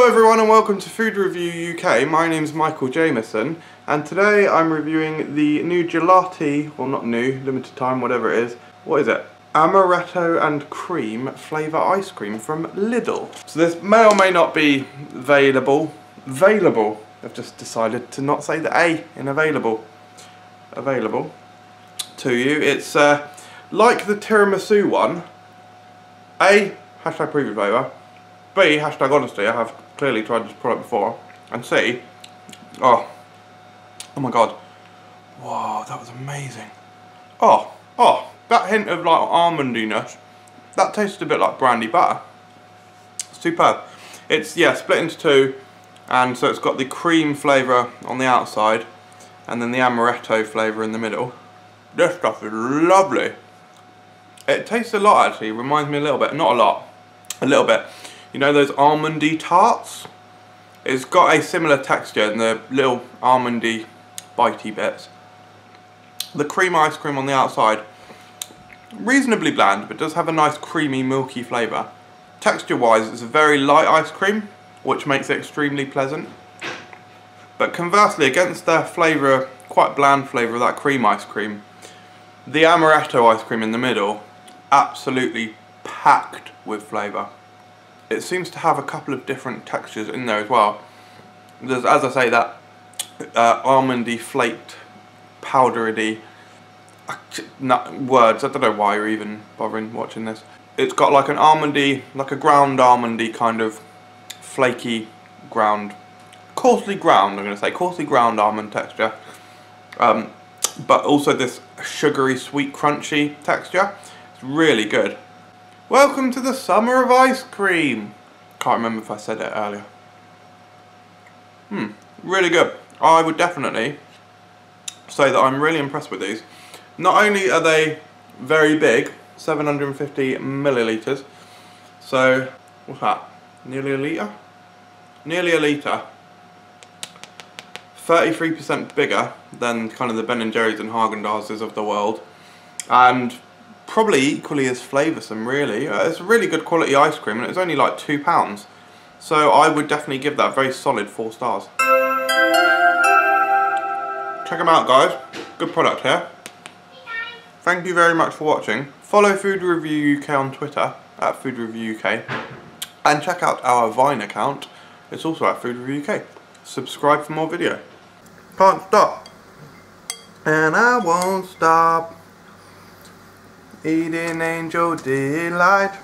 everyone and welcome to Food Review UK. My name is Michael Jamieson and today I'm reviewing the new gelati, well not new, limited time, whatever it is. What is it? Amaretto and cream flavour ice cream from Lidl. So this may or may not be available. Available. I've just decided to not say the A in available. Available to you. It's uh, like the tiramisu one. A, hashtag preview flavour. B, hashtag honesty, I have clearly tried this product before. And C, oh, oh my god. Wow, that was amazing. Oh, oh, that hint of like almondiness, that tasted a bit like brandy butter. Superb. It's, yeah, split into two, and so it's got the cream flavour on the outside, and then the amaretto flavour in the middle. This stuff is lovely. It tastes a lot actually, reminds me a little bit, not a lot, a little bit you know those almondy tarts? It's got a similar texture in the little almondy bitey bits. The cream ice cream on the outside, reasonably bland, but does have a nice creamy, milky flavour. Texture-wise, it's a very light ice cream, which makes it extremely pleasant. But conversely, against the flavour, quite bland flavour of that cream ice cream, the amaretto ice cream in the middle, absolutely packed with flavour it seems to have a couple of different textures in there as well. There's, as I say, that uh, almondy, flaked, powdery uh, words. I don't know why you're even bothering watching this. It's got like an almondy, like a ground almondy kind of flaky ground, coarsely ground. I'm going to say coarsely ground almond texture, um, but also this sugary, sweet, crunchy texture. It's really good. Welcome to the summer of ice cream. Can't remember if I said it earlier. Hmm, really good. I would definitely say that I'm really impressed with these. Not only are they very big, 750 millilitres, so what's that, nearly a litre? Nearly a litre. 33% bigger than kind of the Ben & Jerry's and Haagen-Dazs of the world. And probably equally as flavoursome really. Uh, it's a really good quality ice cream and it's only like £2. So I would definitely give that very solid 4 stars. Check them out guys, good product here. Thank you very much for watching. Follow Food Review UK on Twitter, at Food Review UK. And check out our Vine account, it's also at Food Review UK. Subscribe for more video. Can't stop. And I won't stop. Eating angel delight.